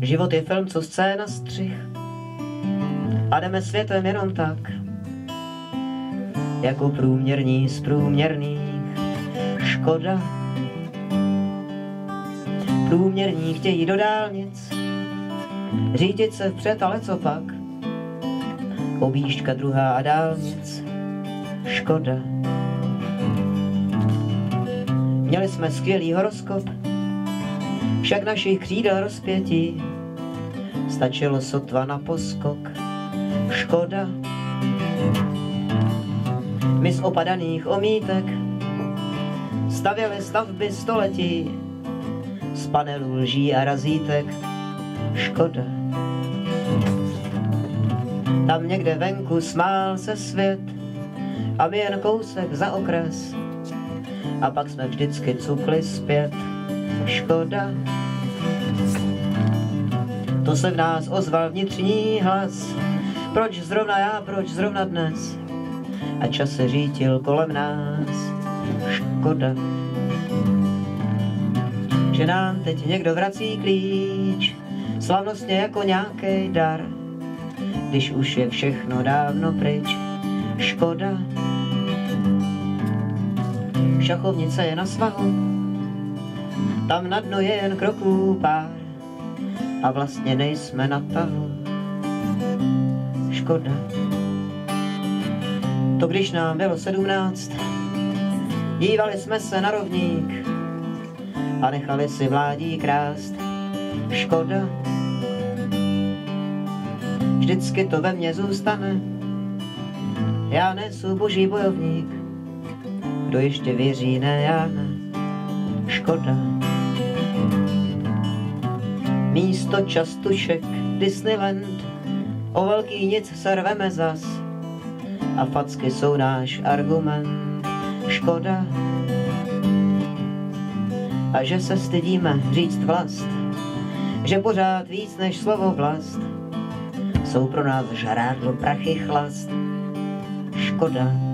Život je film, co scéna střih. A jdeme světem jenom tak, jako průměrní z průměrných. Škoda. Průměrní chtějí do dálnic, řídit se vpřed, ale co pak? Objížďka druhá a dálnic. Škoda. Měli jsme skvělý horoskop, však našich křídel rozpětí stačilo sotva na poskok. Škoda. My z opadaných omítek stavěli stavby století z panelů lží a razítek. Škoda. Tam někde venku smál se svět a my jen kousek za okres a pak jsme vždycky cukli zpět. Škoda. To se v nás ozval vnitřní hlas. Proč zrovna já, proč zrovna dnes? A čas se řítil kolem nás. Škoda. Že nám teď někdo vrací klíč, slavnostně jako nějaký dar, když už je všechno dávno pryč. Škoda. Šachovnice je na svahu, tam na dno je jen kroků pár a vlastně nejsme na tahu. Škoda. To když nám bylo sedmnáct, dívali jsme se na rovník a nechali si vládí krást. Škoda. Vždycky to ve mně zůstane, já nesu boží bojovník, kdo ještě věří, ne já ne. Škoda. Místo častušek Disneyland, o velký nic se rveme zas a facky jsou náš argument. Škoda. A že se stydíme říct vlast, že pořád víc než slovo vlast jsou pro nás žrádlo prachy chlast. Škoda.